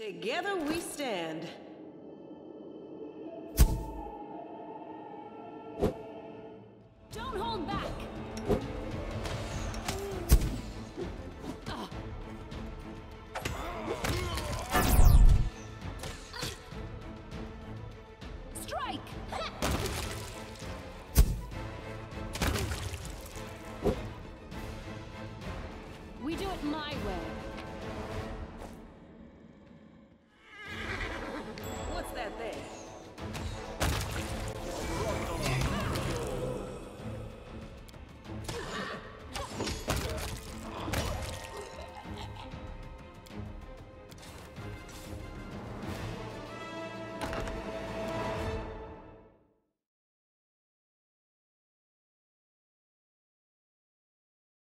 Together we stand. Don't hold back! Strike! We do it my way.